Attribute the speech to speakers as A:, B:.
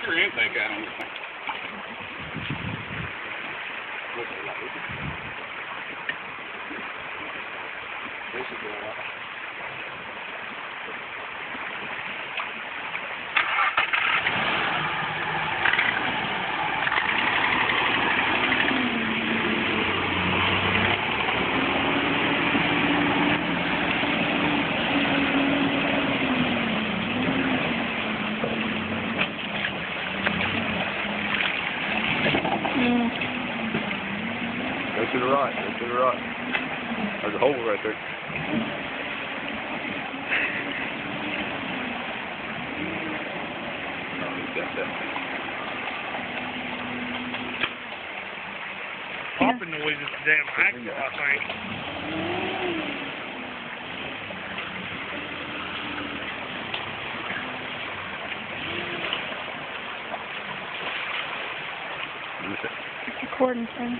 A: What's your intake at on this thing?
B: Mm.
C: Go to the right, go to the right. There's a hole right there. Oh, he's got that.
D: Popping noise is the damn axle, I think.
C: Look at-
B: Recording thing.